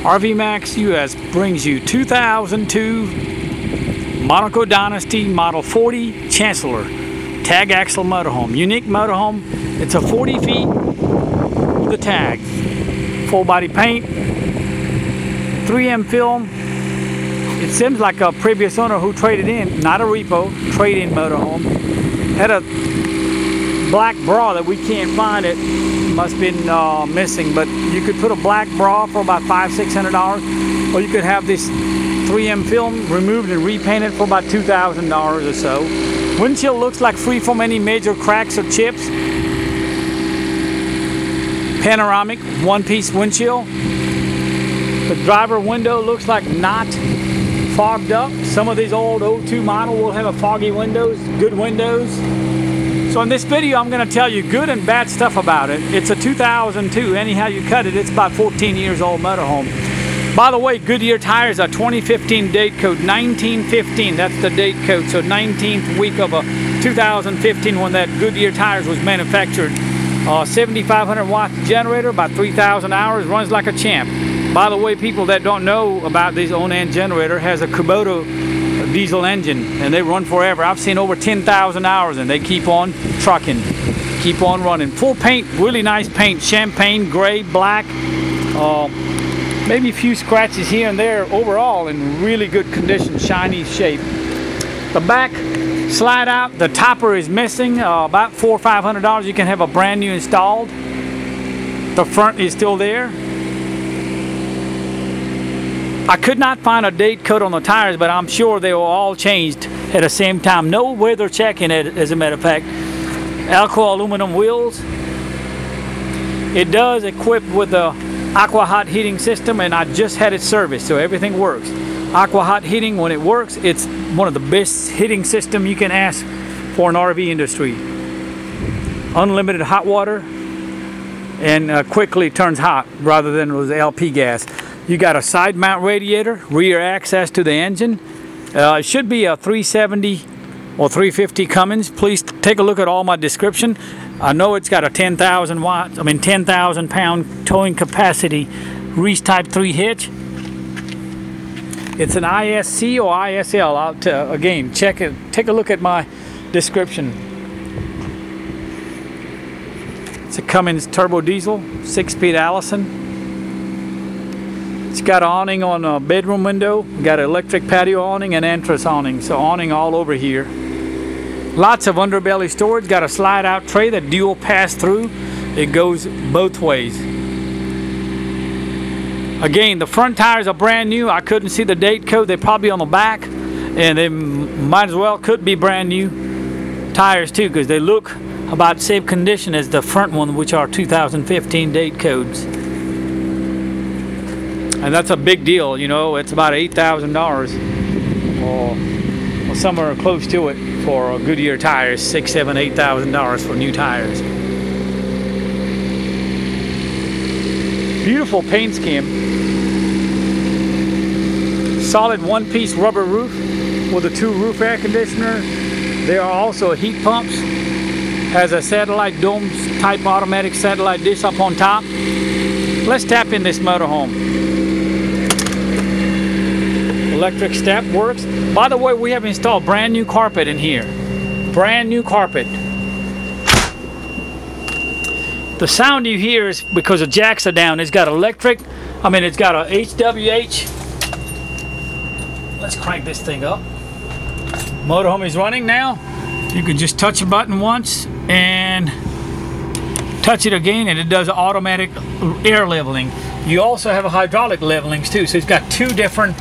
RV Max US brings you 2002 Monaco Dynasty Model 40 Chancellor tag axle motorhome. Unique motorhome. It's a 40 feet with the tag. Full body paint, 3M film. It seems like a previous owner who traded in, not a repo, trade-in motorhome, had a black bra that we can't find it must have been uh, missing but you could put a black bra for about five six hundred dollars or you could have this 3m film removed and repainted for about two thousand dollars or so. Windshield looks like free from any major cracks or chips? Panoramic one-piece windshield. The driver window looks like not fogged up. Some of these old O2 model will have a foggy windows good windows so in this video, I'm going to tell you good and bad stuff about it. It's a 2002. Anyhow you cut it, it's about 14 years old motorhome. By the way, Goodyear tires are 2015 date code 1915. That's the date code. So 19th week of a 2015 when that Goodyear tires was manufactured. Uh, 7,500 watt generator, about 3,000 hours, runs like a champ. By the way, people that don't know about this Onan generator has a Kubota diesel engine and they run forever. I've seen over 10,000 hours and they keep on trucking, keep on running. Full paint, really nice paint, champagne, gray, black, uh, maybe a few scratches here and there overall in really good condition, shiny shape. The back slide out, the topper is missing, uh, about four or five hundred dollars. You can have a brand new installed. The front is still there. I could not find a date code on the tires, but I'm sure they were all changed at the same time. No weather checking it, as a matter of fact. Alcoa aluminum wheels. It does equip with the aqua hot heating system, and I just had it serviced, so everything works. Aqua hot heating, when it works, it's one of the best heating system you can ask for an RV industry. Unlimited hot water, and uh, quickly turns hot rather than with LP gas. You got a side mount radiator, rear access to the engine. Uh, it should be a 370 or 350 Cummins. Please take a look at all my description. I know it's got a 10,000 watts, I mean 10,000 pound towing capacity Reese Type 3 hitch. It's an ISC or ISL. Out uh, again, check it. Take a look at my description. It's a Cummins turbo diesel, six-speed Allison. It's got awning on a bedroom window, got electric patio awning and entrance awning, so awning all over here. Lots of underbelly storage, got a slide out tray that dual pass through. It goes both ways. Again, the front tires are brand new. I couldn't see the date code. They're probably on the back and they might as well could be brand new tires too because they look about same condition as the front one which are 2015 date codes and that's a big deal you know it's about eight thousand dollars. Or somewhere close to it for Goodyear tires six seven eight thousand dollars for new tires. Beautiful paint scheme. Solid one-piece rubber roof with a two roof air conditioner. There are also heat pumps. Has a satellite dome type automatic satellite dish up on top. Let's tap in this motorhome electric step works. By the way, we have installed brand new carpet in here. Brand new carpet. The sound you hear is because the jacks are down. It's got electric, I mean it's got a HWH. Let's crank this thing up. Motorhome is running now. You can just touch a button once and touch it again and it does automatic air leveling. You also have a hydraulic levelings too. So it's got two different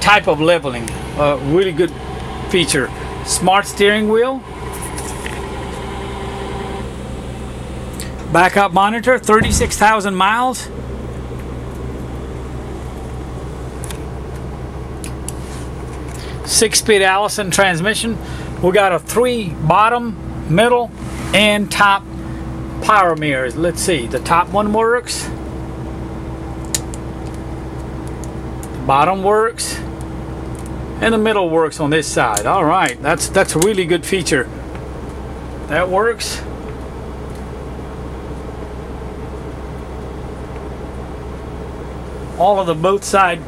type of leveling. A really good feature. Smart steering wheel. Backup monitor, 36,000 miles. Six-speed Allison transmission. We got a three bottom, middle, and top power mirrors. Let's see, the top one works. Bottom works and the middle works on this side all right that's that's a really good feature that works all of the both side,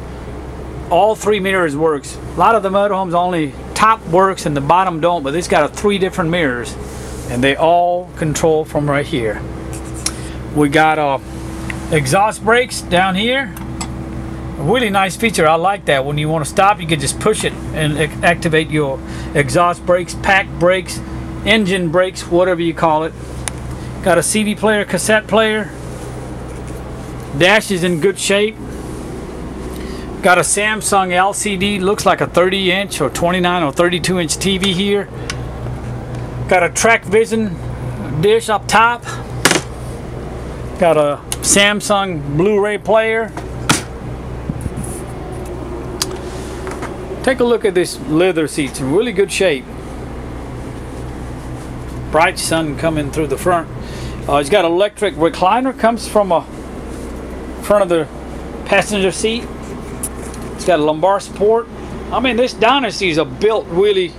all three mirrors works. A lot of the motorhomes only top works and the bottom don't, but this got a three different mirrors and they all control from right here. We got uh, exhaust brakes down here. Really nice feature. I like that. When you want to stop, you can just push it and activate your exhaust brakes, pack brakes, engine brakes, whatever you call it. Got a CD player, cassette player. Dash is in good shape. Got a Samsung LCD, looks like a 30 inch or 29 or 32 inch TV here. Got a TracVision dish up top. Got a Samsung Blu-ray player. Take a look at this leather seats in really good shape. Bright sun coming through the front. Uh, it's got electric recliner, comes from a front of the passenger seat. It's got a lumbar support. I mean, this Dynasty is a built really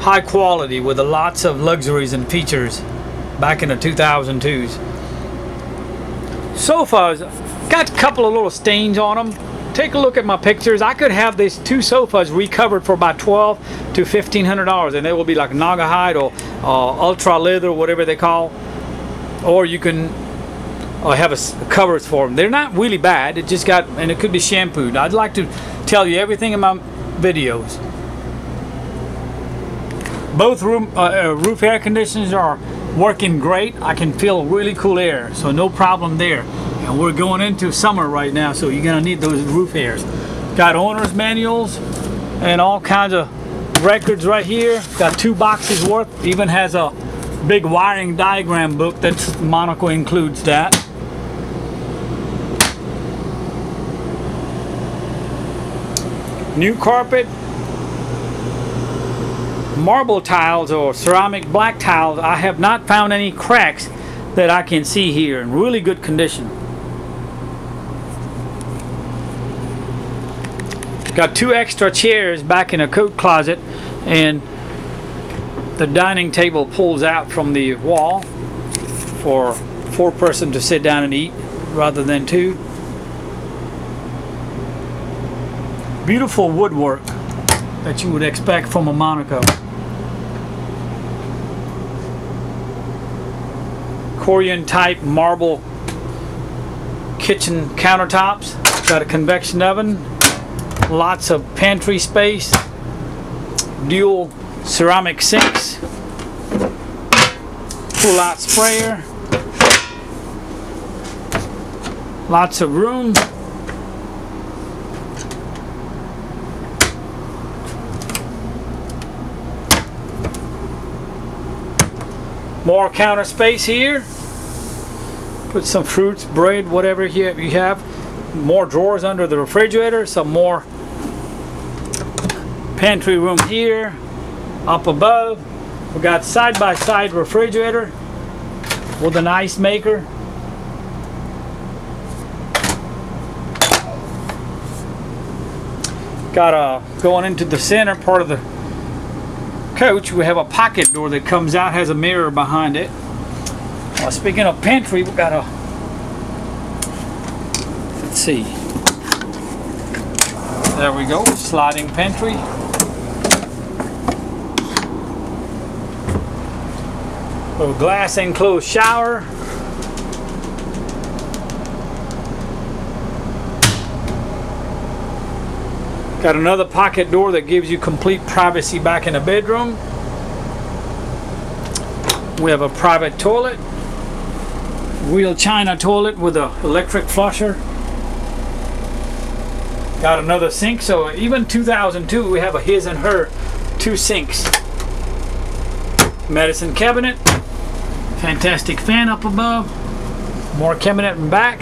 high quality with lots of luxuries and features back in the 2002s. Sofas got a couple of little stains on them. Take a look at my pictures. I could have these two sofas recovered for about 12 to 1500 dollars and they will be like Naugahyde or uh, ultra leather whatever they call or you can uh, have a, covers for them they're not really bad it just got and it could be shampooed I'd like to tell you everything in my videos both room uh, uh, roof air conditioners are working great. I can feel really cool air, so no problem there. And we're going into summer right now, so you're gonna need those roof airs. Got owner's manuals and all kinds of records right here. Got two boxes worth. Even has a big wiring diagram book that Monaco includes that. New carpet, marble tiles or ceramic black tiles, I have not found any cracks that I can see here in really good condition. Got two extra chairs back in a coat closet and the dining table pulls out from the wall for four person to sit down and eat rather than two. Beautiful woodwork that you would expect from a Monaco. Corian type marble kitchen countertops. Got a convection oven, lots of pantry space, dual ceramic sinks, pull out sprayer, lots of room. More counter space here. Put some fruits, bread, whatever here you have. More drawers under the refrigerator. Some more pantry room here. Up above, we got side-by-side -side refrigerator with an ice maker. Got a going into the center part of the coach, we have a pocket door that comes out, has a mirror behind it. Well, speaking of pantry, we got a, let's see. There we go, sliding pantry. Little glass enclosed shower. Got another pocket door that gives you complete privacy back in the bedroom. We have a private toilet. Real china toilet with a electric flusher. Got another sink, so even 2002 we have a his and her two sinks. Medicine cabinet. Fantastic fan up above. More cabinet in back.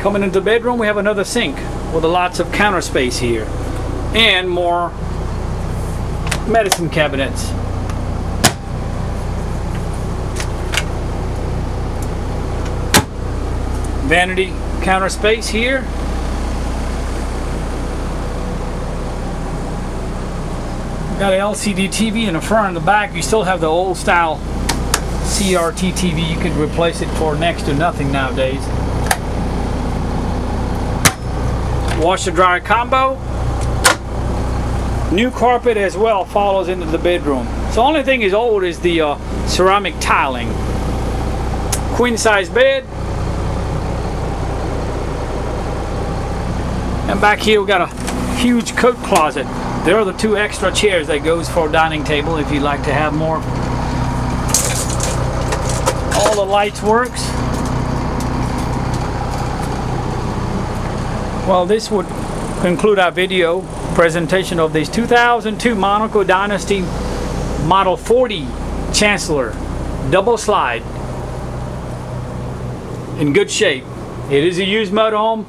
Coming into the bedroom we have another sink with a lots of counter space here and more medicine cabinets. Vanity counter space here. Got an LCD TV in the front and the back. You still have the old style CRT TV. You could replace it for next to nothing nowadays. washer dryer combo. New carpet as well follows into the bedroom. So only thing is old is the uh, ceramic tiling. Queen size bed. And back here we got a huge coat closet. There are the two extra chairs that goes for a dining table if you'd like to have more. All the lights works. Well, this would conclude our video presentation of this 2002 Monaco Dynasty Model 40 Chancellor double slide in good shape. It is a used motorhome.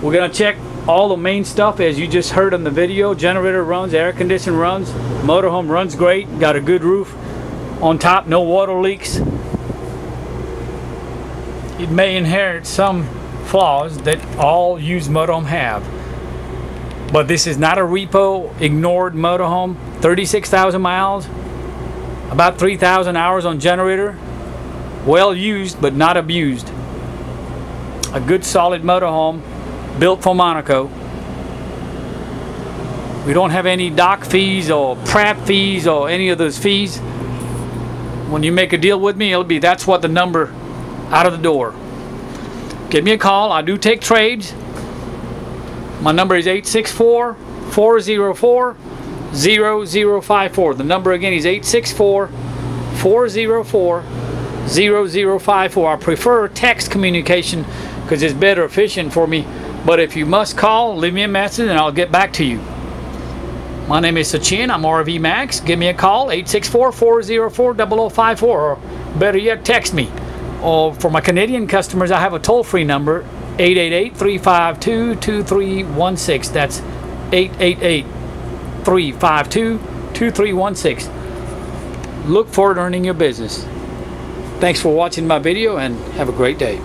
We're gonna check all the main stuff as you just heard in the video. Generator runs, air conditioning runs, motorhome runs great, got a good roof on top, no water leaks. It may inherit some flaws that all used motorhome have. But this is not a repo ignored motorhome. 36,000 miles, about 3,000 hours on generator. Well used, but not abused. A good solid motorhome built for Monaco. We don't have any doc fees or prep fees or any of those fees. When you make a deal with me, it'll be that's what the number out of the door. Give me a call. I do take trades. My number is 864 404 0054. The number again is 864 404 0054. I prefer text communication because it's better efficient for me. But if you must call, leave me a message and I'll get back to you. My name is Sachin. I'm RV Max. Give me a call 864 404 0054 or better yet, text me. Or for my Canadian customers, I have a toll free number 888 352 2316. That's 888 352 2316. Look forward to earning your business. Thanks for watching my video and have a great day.